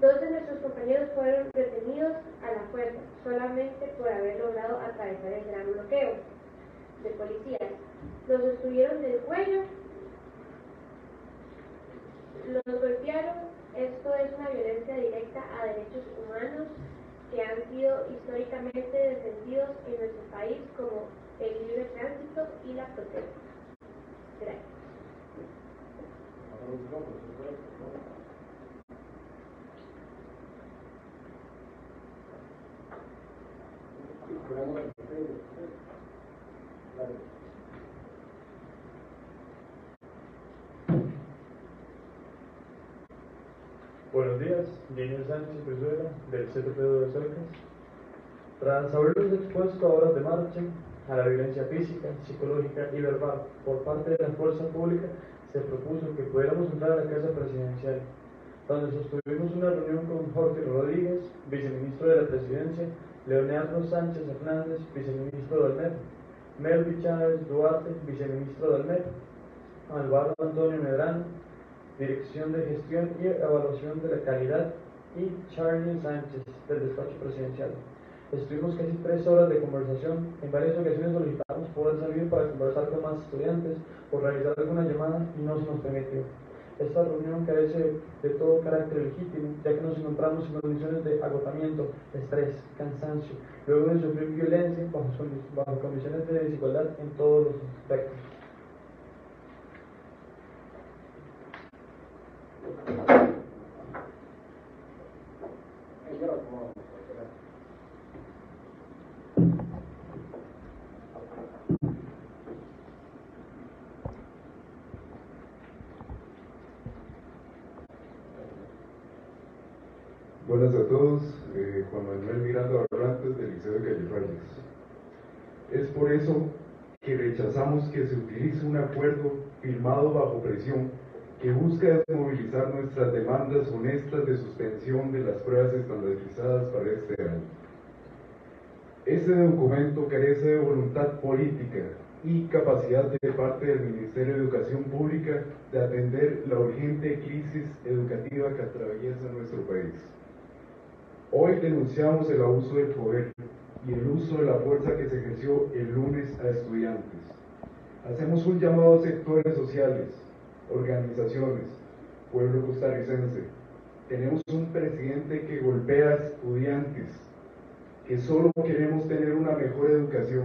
Dos de nuestros compañeros fueron detenidos a la fuerza, solamente por haber logrado atravesar el gran bloqueo de policías. Los estuvieron del cuello, los golpearon. Esto es una violencia directa a derechos humanos que han sido históricamente defendidos en nuestro país como el libre tránsito y la protesta. Gracias. Buenos días, Daniel Sánchez Brizuela, del CTP de Cercas. Tras habernos expuesto a horas de marcha, a la violencia física, psicológica y verbal por parte de la fuerza pública, se propuso que pudiéramos entrar a la Casa Presidencial, donde sostuvimos una reunión con Jorge Rodríguez, viceministro de la Presidencia, Leonardo Sánchez Hernández, viceministro del MEP, Melvi Chávez Duarte, viceministro del MEP, Alvaro Antonio Medrano, Dirección de Gestión y Evaluación de la Calidad, y Charlie Sánchez, del Despacho Presidencial. Estuvimos casi tres horas de conversación. En varias ocasiones solicitamos poder salir para conversar con más estudiantes o realizar alguna llamada y no se nos permitió. Esta reunión carece de todo carácter legítimo, ya que nos encontramos en condiciones de agotamiento, estrés, cansancio, luego de sufrir violencia bajo, condiciones de desigualdad en todos los aspectos. Buenas a todos, eh, Juan Manuel Miranda Barrantes del Liceo de Calle Es por eso que rechazamos que se utilice un acuerdo firmado bajo presión que busca desmovilizar nuestras demandas honestas de suspensión de las pruebas estandarizadas para este año. Ese documento carece de voluntad política y capacidad de parte del Ministerio de Educación Pública de atender la urgente crisis educativa que atraviesa nuestro país. Hoy denunciamos el abuso del poder y el uso de la fuerza que se ejerció el lunes a estudiantes. Hacemos un llamado a sectores sociales, organizaciones, pueblo costarricense. Tenemos un presidente que golpea a estudiantes, que solo queremos tener una mejor educación.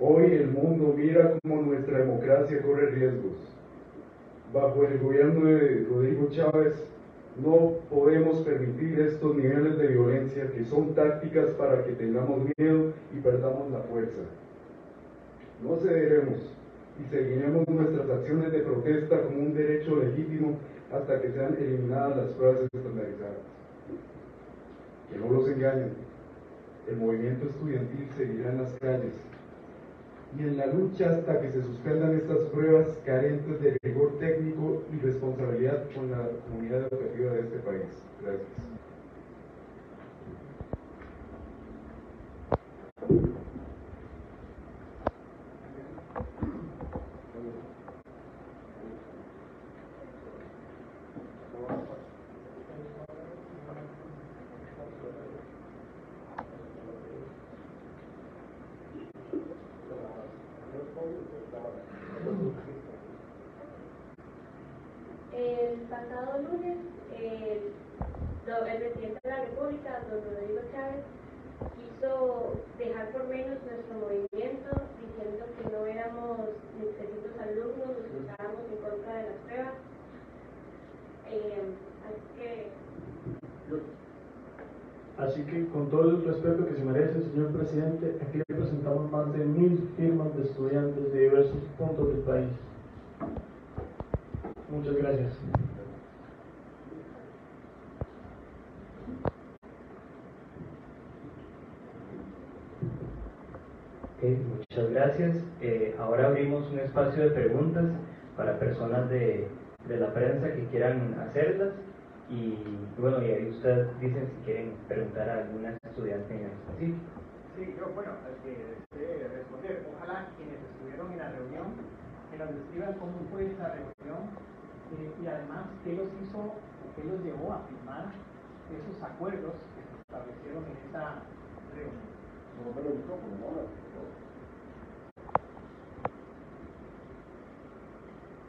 Hoy el mundo mira cómo nuestra democracia corre riesgos. Bajo el gobierno de Rodrigo Chávez no podemos permitir estos niveles de violencia que son tácticas para que tengamos miedo y perdamos la fuerza. No cederemos y seguiremos nuestras acciones de protesta como un derecho legítimo hasta que sean eliminadas las pruebas estandarizadas. Que no los engañen, el movimiento estudiantil seguirá en las calles y en la lucha hasta que se suspendan estas pruebas carentes de rigor técnico y responsabilidad con la comunidad educativa de este país. Gracias. El pasado lunes, el, el presidente de la República, don Quiso dejar por menos nuestro movimiento, diciendo que no éramos 1.300 alumnos que estábamos en contra de las pruebas. Eh, así que Así que con todo el respeto que se merece, señor presidente, aquí le presentamos más de mil firmas de estudiantes de diversos puntos del país. Muchas gracias. Muchas gracias. Eh, ahora abrimos un espacio de preguntas para personas de, de la prensa que quieran hacerlas. Y bueno, y ahí ustedes dicen si quieren preguntar a alguna estudiante en específico. Sí, yo, bueno, que desee responder. Ojalá quienes estuvieron en la reunión, que nos describan cómo fue esa reunión, Eh, y además, ¿qué los hizo, qué los llevó a firmar esos acuerdos que se establecieron en esa reunión?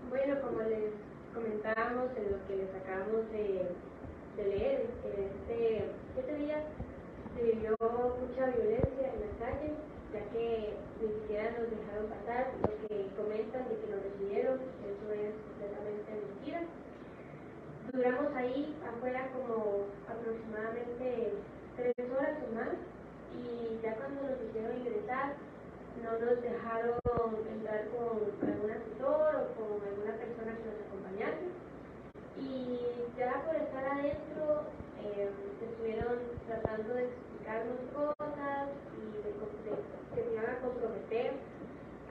Bueno, como les comentábamos en lo que les acabamos de, leer, este, este día se vivió mucha violencia en las calles, ya que ni siquiera nos dejaron pasar. Lo que comentan de que nos recibieron, eso es completamente mentira. Duramos ahí afuera como aproximadamente tres horas o más y ya cuando nos hicieron ingresar no nos dejaron entrar con algún asesor o con alguna persona que nos acompañase. Y ya por estar adentro eh, estuvieron tratando de explicarnos cosas y de, de, que se iban a comprometer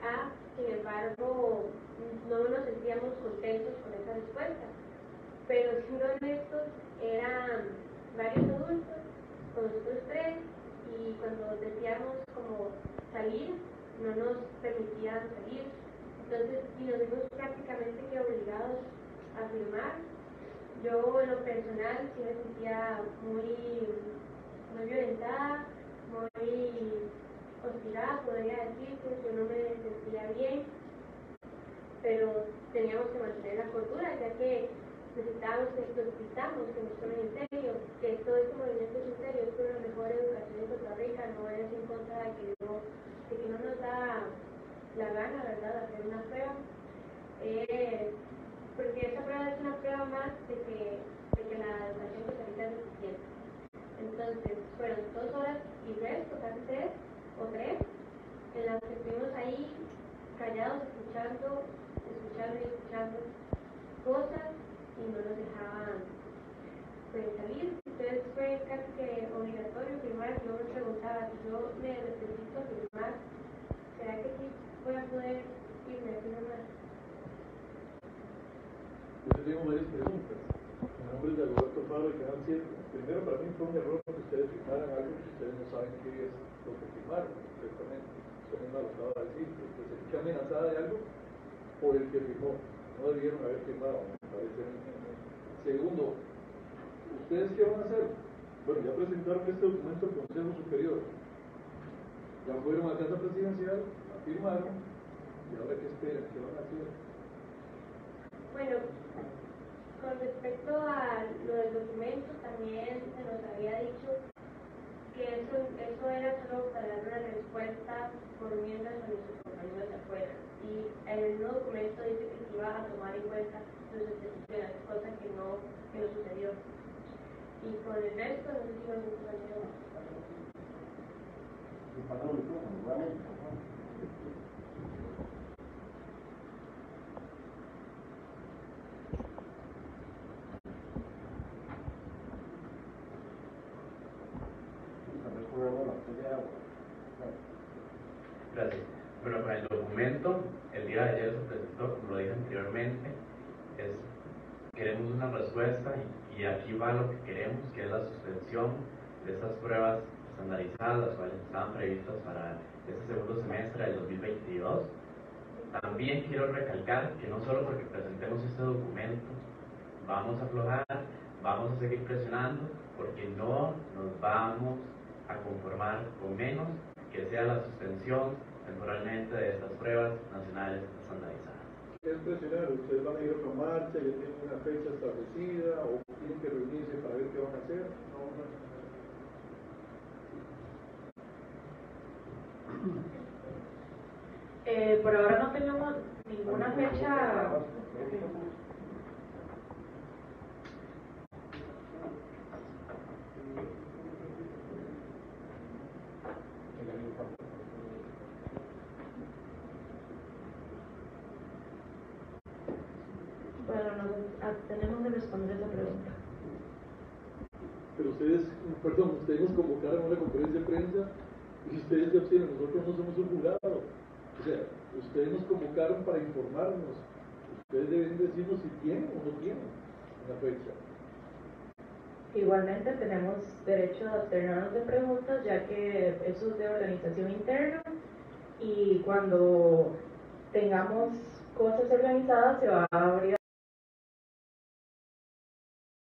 a, sin embargo, no nos sentíamos contentos con esa respuesta. Pero siendo honestos, eran varios adultos, con nosotros tres, y cuando decíamos como salir, no nos permitían salir. Entonces, y nos vimos prácticamente que obligados a firmar. Yo en lo personal sí me sentía muy, muy violentada, muy hostigada, podría decir, que yo no me sentía bien, pero teníamos que mantener la cordura, ya que necesitábamos que necesitamos que nos tomen en serio, que todo este movimiento es en serio, es una mejor educación en Costa Rica, no es en contra de que no de que no nos da la gana, ¿verdad?, hacer una prueba. Eh, porque esa prueba es una prueba más de que, de que la educación costarricense es suficiente. Entonces, fueron dos horas y resto, casi tres o tres, en las que estuvimos ahí callados, escuchando, escuchando y escuchando cosas y no nos dejaban pues, salir. Entonces fue casi que obligatorio firmar. Yo me preguntaba si yo me necesito firmar, ¿será que sí voy a poder irme a? Yo tengo varias preguntas. Mi nombre es Alberto Fabio, el canal 7. Primero, para mí fue un error que ustedes firmaran algo que ustedes no saben qué es lo que firmaron exactamente. Usted misma lo acaba de decir. Usted se escucha amenazada de algo por el que firmó. No debieron haber firmado, me parece. Segundo, ¿ustedes qué van a hacer? Bueno, ya presentaron este documento al Consejo Superior. Ya fueron a Casa Presidencial, la firmaron, y ahora qué esperan, qué van a hacer. Bueno, con respecto a lo del documento, también se nos había dicho que eso, eso era solo para dar una respuesta por mientras a nuestros compañeros de afuera. Y el nuevo documento dice que se iba a tomar en cuenta sus instituciones, cosa que no, que no sucedió. Y con el resto, no sé si. Gracias. Bueno, con el documento, el día de ayer se presentó, como lo dije anteriormente, es, queremos una respuesta y, aquí va lo que queremos, que es la suspensión de estas pruebas estandarizadas, las cuales estaban previstas para este segundo semestre del 2022. También quiero recalcar que no solo porque presentemos este documento vamos a aflojar, vamos a seguir presionando, porque no nos vamos a conformar con menos que sea la suspensión temporalmente de estas pruebas nacionales estandarizadas. ¿Qué es presionar? ¿Ustedes van a ir a otra marcha? ¿Ya tienen una fecha establecida? ¿O tienen que reunirse para ver qué van a hacer? No, no. Eh, por ahora no tenemos ninguna fecha. Bueno, nos tenemos que responder esa pregunta. Pero ustedes, perdón, ustedes nos convocaron a una conferencia de prensa y ustedes se abstienen, nosotros no somos un jurado. Ustedes nos convocaron para informarnos. Ustedes deben decirnos si tienen o no tienen una fecha. Igualmente tenemos derecho a abstenernos de preguntas, ya que eso es de organización interna y cuando tengamos cosas organizadas se va a abrir